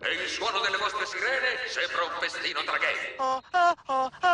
E il suono delle vostre sirene sembra un festino tra gay. Oh, oh, oh, oh